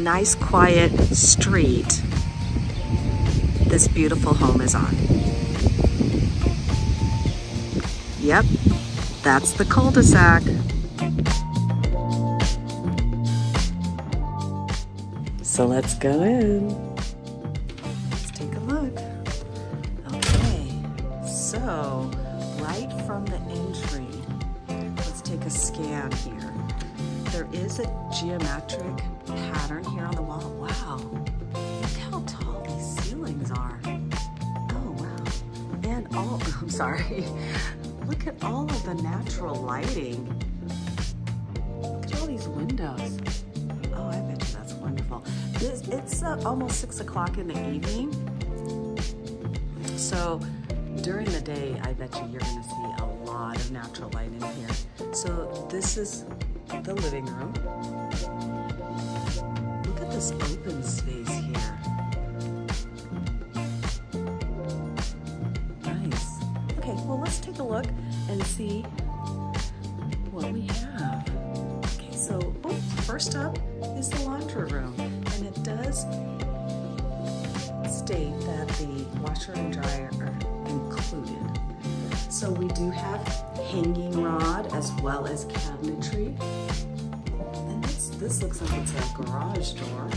nice quiet street this beautiful home is on. Yep, that's the cul-de-sac. So let's go in. Sorry, look at all of the natural lighting. Look at all these windows. Oh, I bet you that's wonderful. It's, it's uh, almost six o'clock in the evening. So during the day, I bet you you're gonna see a lot of natural light in here. So this is the living room. Look at this open space here. Let's take a look and see what we have. Okay, so oh, first up is the laundry room, and it does state that the washer and dryer are included. So we do have hanging rod as well as cabinetry. And this, this looks like it's a garage door.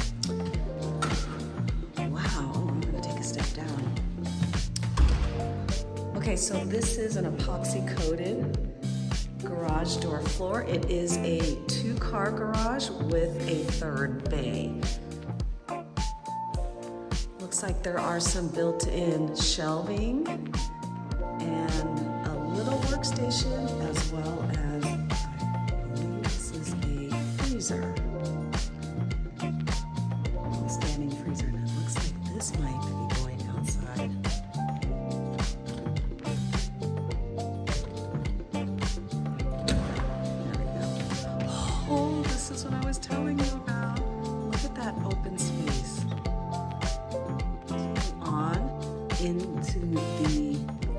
so this is an epoxy coated garage door floor. It is a two car garage with a third bay. Looks like there are some built-in shelving and a little workstation as well as, this is a freezer. Into the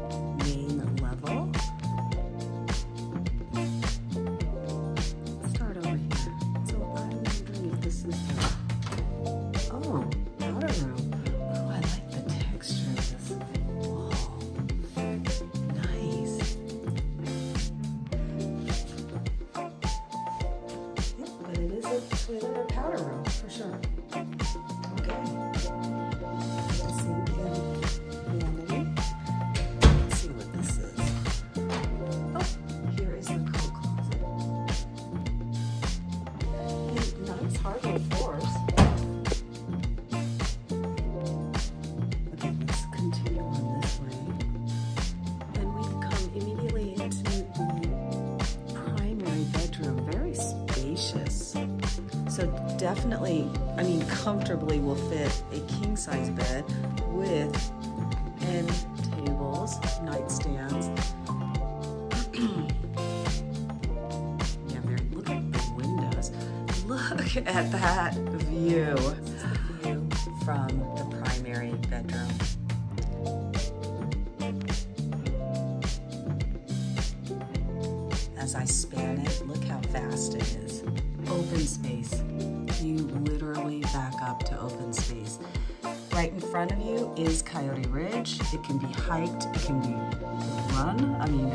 definitely, I mean, comfortably will fit a king size bed with end tables, nightstands. yeah, very, look at the windows. Look at that view. View from the primary bedroom. As I span it, look how vast it is. Open space. Back up to open space. Right in front of you is Coyote Ridge. It can be hiked, it can be run. I mean,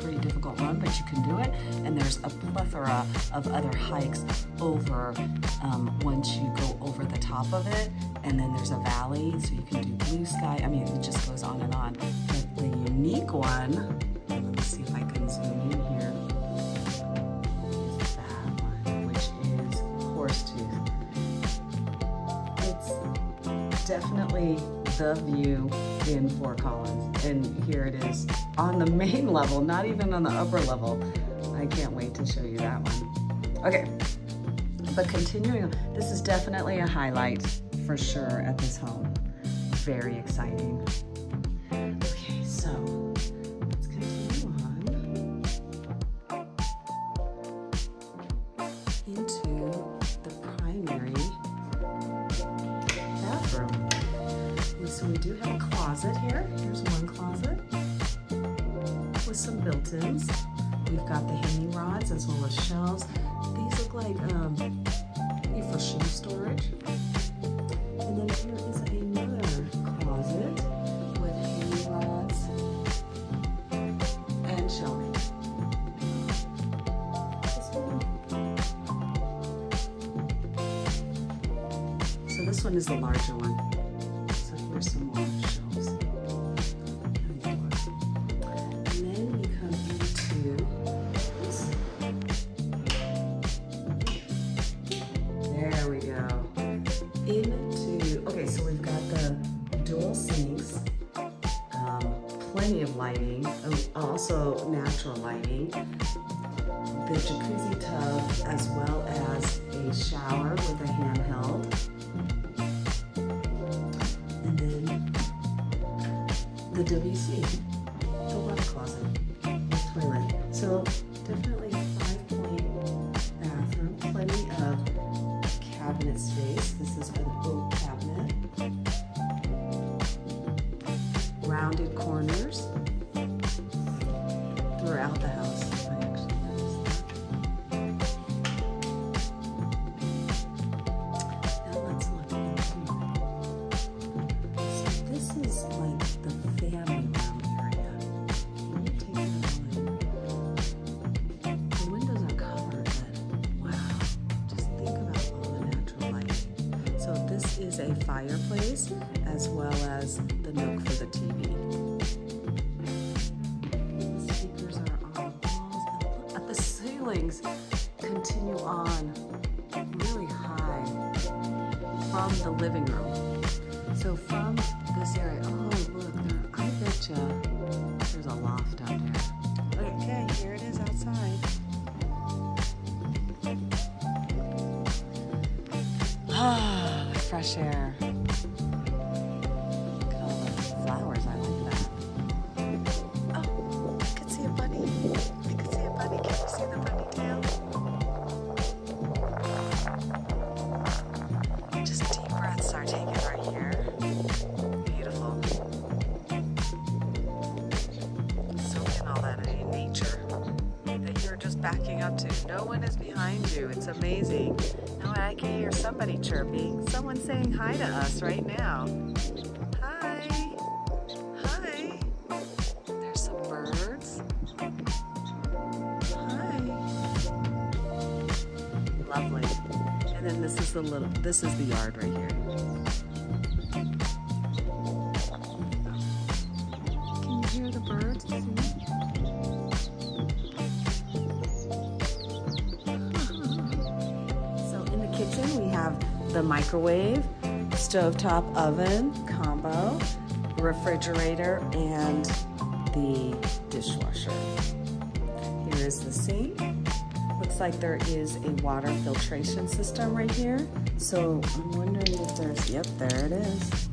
pretty difficult run, but you can do it. And there's a plethora of other hikes over um, once you go over the top of it. And then there's a valley, so you can do blue sky. I mean, it just goes on and on. But the unique one, definitely the view in Fort Collins. And here it is on the main level, not even on the upper level. I can't wait to show you that one. Okay, but continuing, this is definitely a highlight for sure at this home. Very exciting. Okay, so let's continue on into the primary bathroom. So we do have a closet here. Here's one closet with some built-ins. We've got the hanging rods as well as shelves. These look like, um, for shoe storage. And then here is also natural lighting, the jacuzzi tub as well as a shower with a handheld. And then the WC, the water closet, the toilet. So definitely five point bathroom, plenty of cabinet space. This is an oak cabinet. Rounded corners living room. So from this area, oh look, there, I bet you there's a loft out there. Okay, here it is outside. Ah, fresh air. Backing up to. No one is behind you. It's amazing. Now I can hear somebody chirping. Someone saying hi to us right now. Hi. Hi. There's some birds. Hi. Lovely. And then this is the little this is the yard right here. Kitchen, we have the microwave, stovetop oven combo, refrigerator, and the dishwasher. Here is the sink. Looks like there is a water filtration system right here. So I'm wondering if there's, yep, there it is.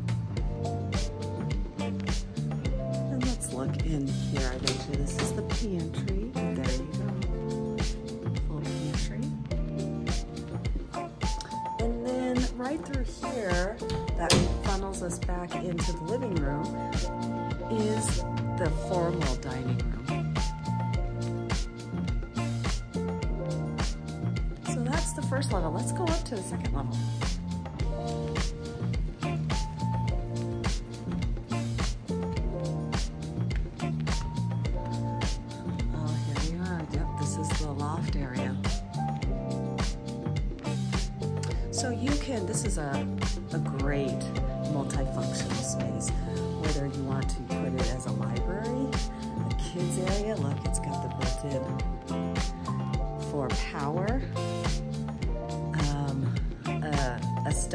Right through here, that funnels us back into the living room, is the formal dining room. So that's the first level. Let's go up to the second level.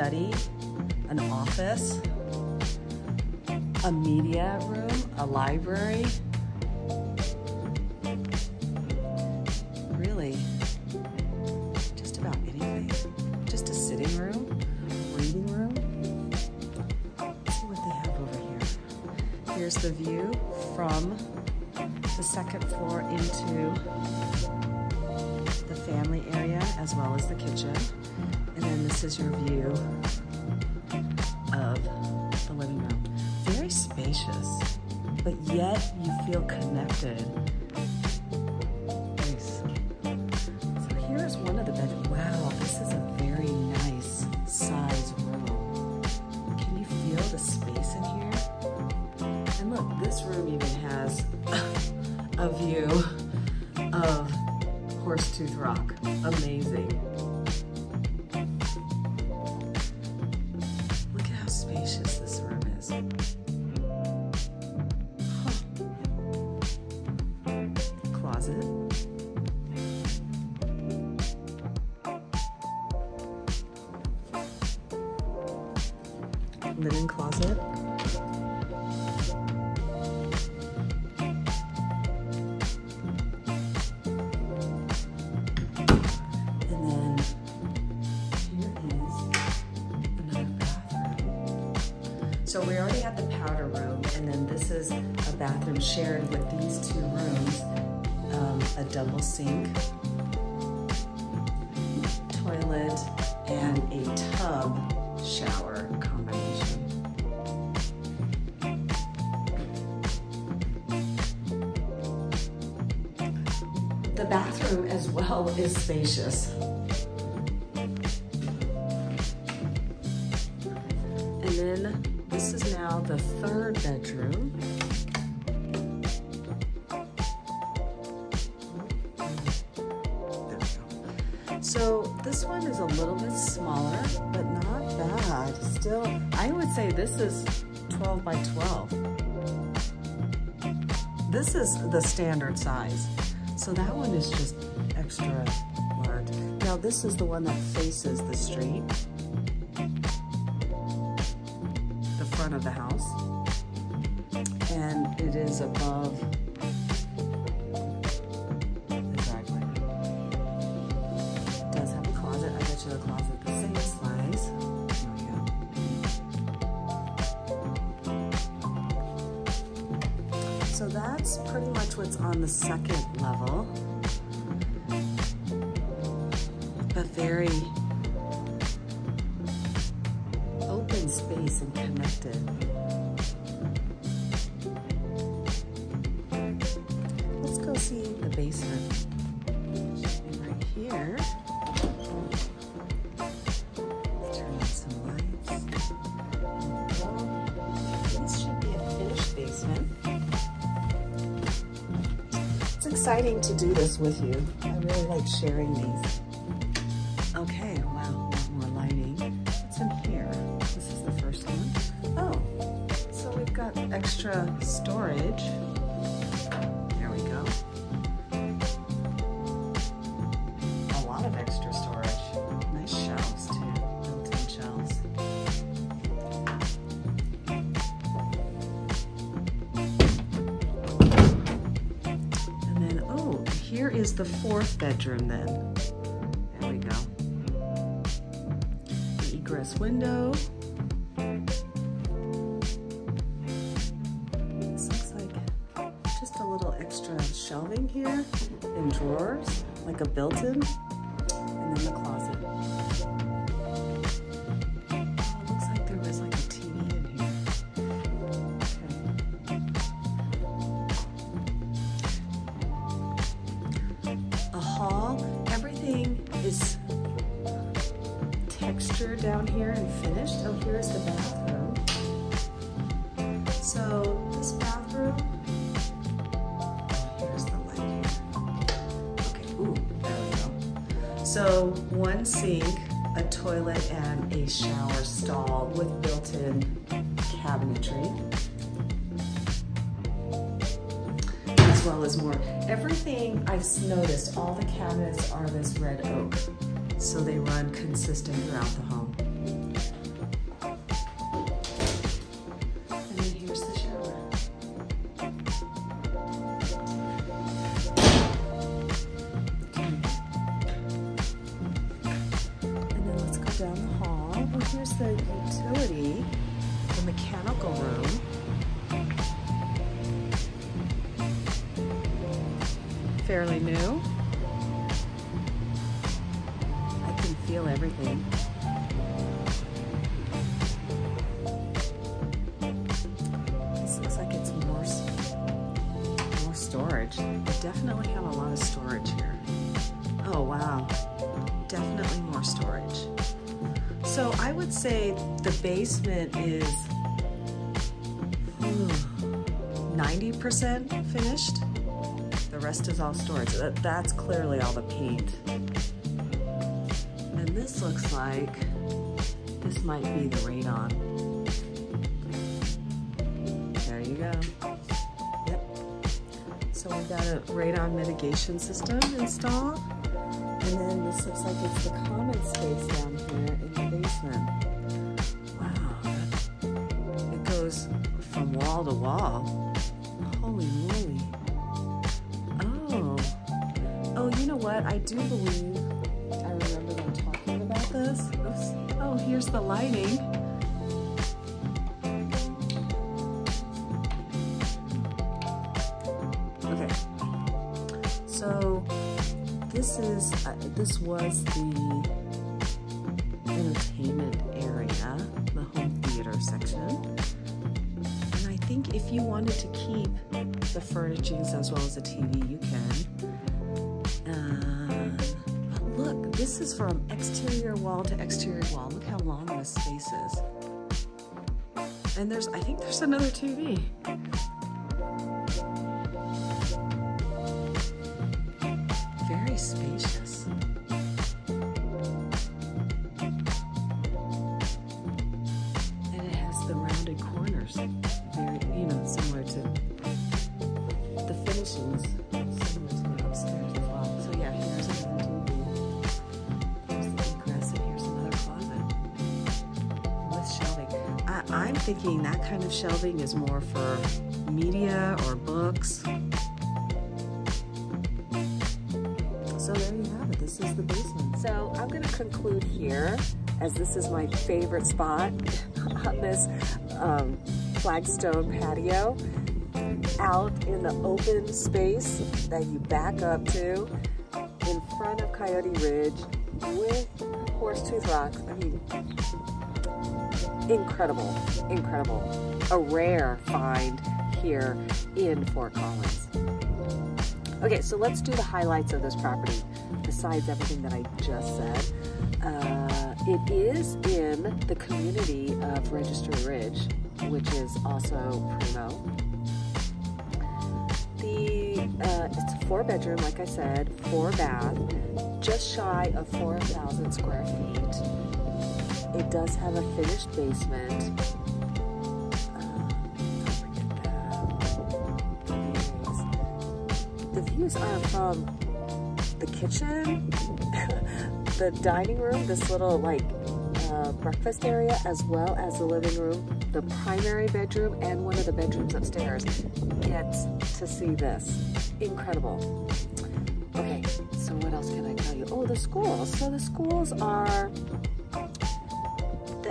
Study, an office, a media room, a library, really just about anything. Just a sitting room, reading room. Let's see what they have over here. Here's the view from the second floor into the family area as well as the kitchen. And this is your view of the living room. Very spacious, but yet you feel connected. Closet. Linen closet. Double sink, toilet, and a tub shower combination. The bathroom as well is spacious. Smaller, but not bad. Still, I would say this is 12 by 12. This is the standard size. So that one is just extra large. Now this is the one that faces the street. The front of the house. So that's pretty much what's on the second level. But very open space and connected. To do this with you. I really like sharing these. Okay, wow, more lighting. What's in here? This is the first one. Oh, so we've got extra storage. Fourth bedroom then. There we go. The egress window. This looks like just a little extra shelving here and drawers, like a built-in. So one sink, a toilet, and a shower stall with built-in cabinetry. as well as more. Everything I've noticed, all the cabinets are this red oak, so they run consistent throughout the home. Fairly new. I can feel everything. This looks like it's more, more storage. They definitely have a lot of storage here. Oh wow, definitely more storage. So I would say the basement is hmm, 90% finished. Rest is all storage. That, that's clearly all the paint. And this looks like, this might be the radon. There you go. Yep. So we've got a radon mitigation system installed. And then this looks like it's the common space down here in the basement. Wow, it goes from wall to wall. I do believe I remember them talking about this. Oops. Oh, here's the lighting. Okay, so this is uh, this was the entertainment area, the home theater section. And I think if you wanted to keep the furnishings as well as the TV, you can. This is from exterior wall to exterior wall. Look how long this space is. And there's, I think there's another TV. I'm thinking that kind of shelving is more for media or books. So there you have it. This is the basement. So I'm going to conclude here, as this is my favorite spot on this um, flagstone patio, out in the open space that you back up to, in front of Coyote Ridge, with Horsetooth Rocks. I mean, incredible, incredible. A rare find here in Fort Collins. Okay, so let's do the highlights of this property, besides everything that I just said. Uh, it is in the community of Registry Ridge, which is also primo. The uh, it's a four bedroom, like I said, four bath, just shy of 4,000 square feet. It does have a finished basement. Uh, don't. The views are from the kitchen, the dining room, this little like uh, breakfast area, as well as the living room, the primary bedroom, and one of the bedrooms upstairs. Get to see this. Incredible. Okay, so what else can I tell you? Oh, the schools. So the schools are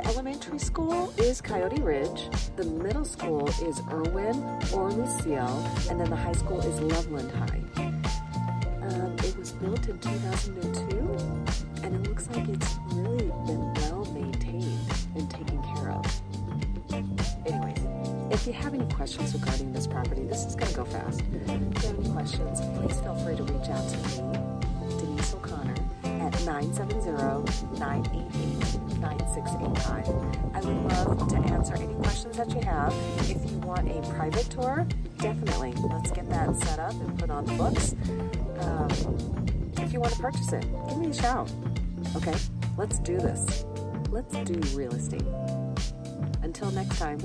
the elementary school is Coyote Ridge, the middle school is Erwin or Lucile, and then the high school is Loveland High. Um, it was built in 2002, and it looks like it's really been well maintained and taken care of. Anyways, if you have any questions regarding this property, this is going to go fast. If you have any questions, please feel free to reach out to me, Denise O'Connor, at 970-988-9685. I would love to answer any questions that you have. If you want a private tour, definitely. Let's get that set up and put on the books. Um, if you want to purchase it, give me a shout. Okay, let's do this. Let's do real estate. Until next time.